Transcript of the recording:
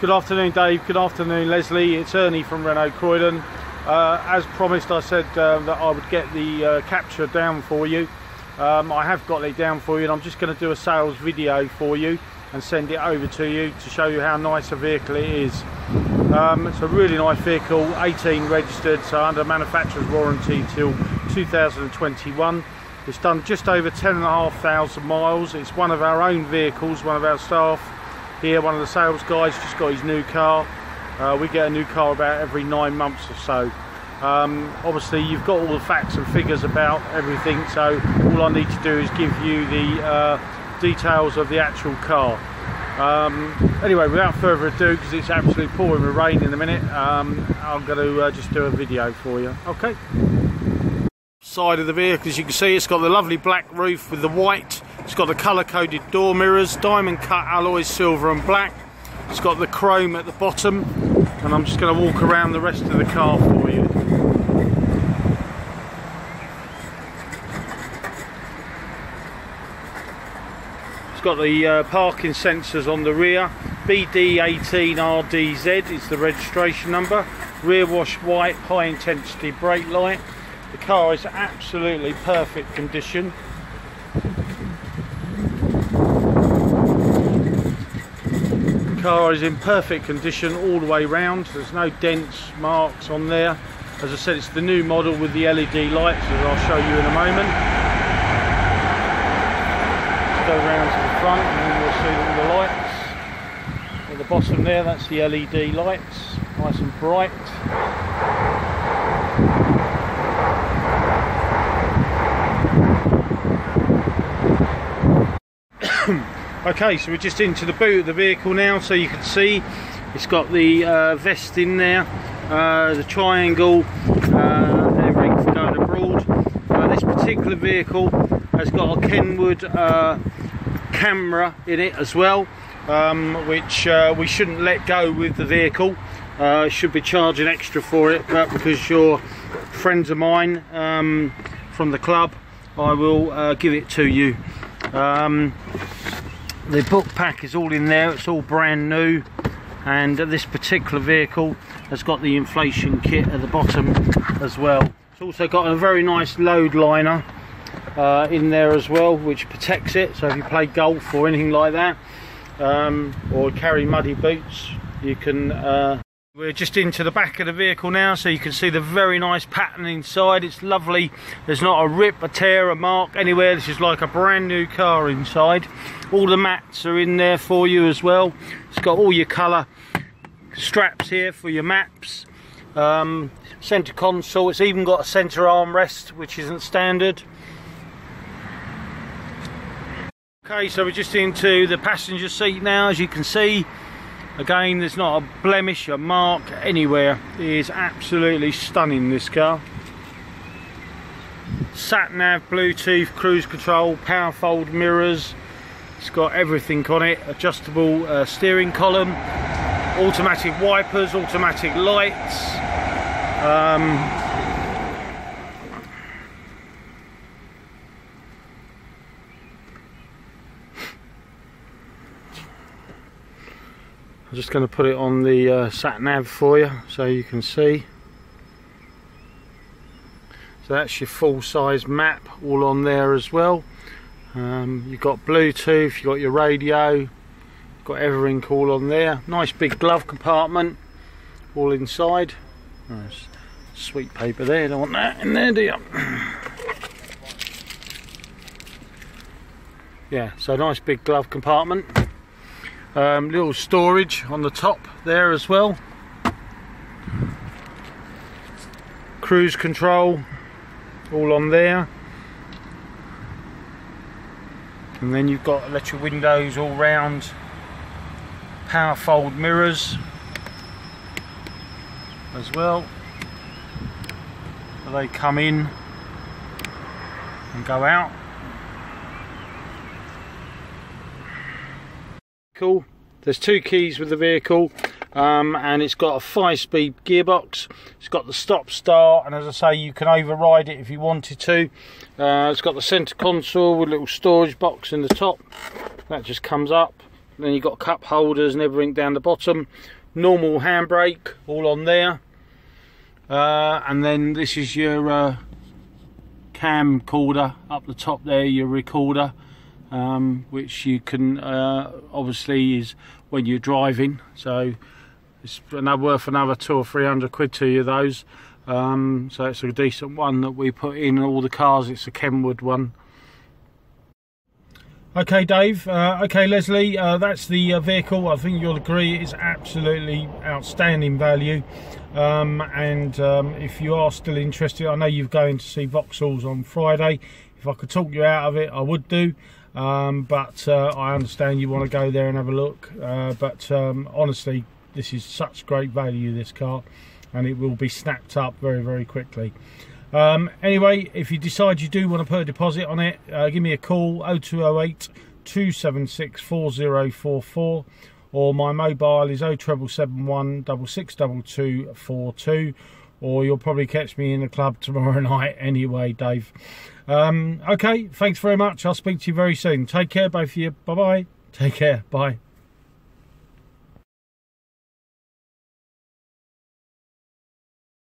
Good afternoon, Dave. Good afternoon, Leslie. It's Ernie from Renault Croydon. Uh, as promised, I said uh, that I would get the uh, Captur down for you. Um, I have got it down for you, and I'm just going to do a sales video for you and send it over to you to show you how nice a vehicle it is. Um, it's a really nice vehicle, 18 registered, so under manufacturer's warranty till 2021. It's done just over 10,500 miles. It's one of our own vehicles, one of our staff here one of the sales guys just got his new car. Uh, we get a new car about every nine months or so. Um, obviously you've got all the facts and figures about everything so all I need to do is give you the uh, details of the actual car. Um, anyway without further ado because it's absolutely pouring with rain in a minute um, I'm going to uh, just do a video for you. Okay. Side of the vehicle as you can see it's got the lovely black roof with the white it's got the colour coded door mirrors, diamond cut alloys, silver and black. It's got the chrome at the bottom and I'm just going to walk around the rest of the car for you. It's got the uh, parking sensors on the rear. BD18RDZ is the registration number. Rear wash white, high intensity brake light. The car is absolutely perfect condition. Car is in perfect condition all the way round. There's no dents marks on there. As I said it's the new model with the LED lights as I'll show you in a moment. Go round to the front and then you'll see all the lights. At the bottom there that's the LED lights nice and bright Okay, so we're just into the boot of the vehicle now, so you can see it's got the uh, vest in there, uh, the triangle, uh, everything's going abroad. Uh, this particular vehicle has got a Kenwood uh, camera in it as well, um, which uh, we shouldn't let go with the vehicle. should be charging extra for it, but because you're friends of mine um, from the club, I will give it to you. Um, the book pack is all in there it's all brand new. And this particular vehicle has got the inflation kit at the bottom as well. It's also got a very nice load liner uh, in there as well which protects it. So if you play golf or anything like that um, or carry muddy boots you can uh, we're just into the back of the vehicle now so you can see the very nice pattern inside. It's lovely. There's not a rip, a tear, a mark anywhere. This is like a brand new car inside. All the mats are in there for you as well. It's got all your colour straps here for your maps. Um, centre console. It's even got a centre armrest which isn't standard. Okay, so we're just into the passenger seat now as you can see. Again, there's not a blemish, a mark anywhere. It is absolutely stunning, this car. Sat nav, Bluetooth, cruise control, power fold mirrors. It's got everything on it. Adjustable uh, steering column, automatic wipers, automatic lights. Um, I'm just going to put it on the uh, sat nav for you so you can see. So that's your full size map all on there as well. Um, you've got Bluetooth, you've got your radio, got everything all on there. Nice big glove compartment all inside. Nice sweet paper there, don't want that in there do you? yeah, so nice big glove compartment. Um, little storage on the top there as well. Cruise control all on there. And then you've got electric windows all round. Power fold mirrors as well. They come in and go out. There's two keys with the vehicle um, and it's got a five speed gearbox. It's got the stop start and as I say you can override it if you wanted to. Uh, it's got the centre console with a little storage box in the top. That just comes up. then you've got cup holders and everything down the bottom normal handbrake all on there uh, and then this is your uh, camcorder up the top there your recorder um, which you can uh, obviously is when you're driving so it's another worth another two or three hundred quid to you those um, so it's a decent one that we put in all the cars it's a Kenwood one Okay, Dave. Uh, okay, Leslie. Uh, that's the uh, vehicle. I think you'll agree it is absolutely outstanding value. Um, and um, if you are still interested, I know you're going to see Vauxhalls on Friday. If I could talk you out of it, I would do. Um, but uh, I understand you want to go there and have a look. Uh, but um, honestly, this is such great value. This car, and it will be snapped up very, very quickly. Um, anyway, if you decide you do want to put a deposit on it, uh, give me a call 0208 276 4044 or my mobile is 0771 662242 or you'll probably catch me in the club tomorrow night anyway, Dave. Um, okay, thanks very much. I'll speak to you very soon. Take care, both of you. Bye bye. Take care. Bye.